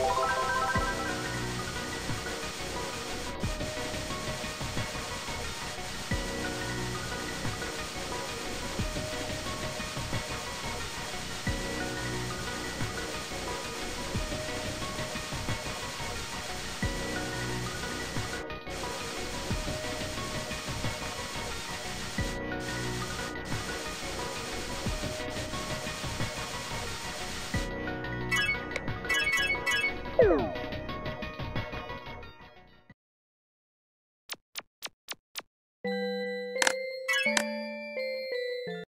you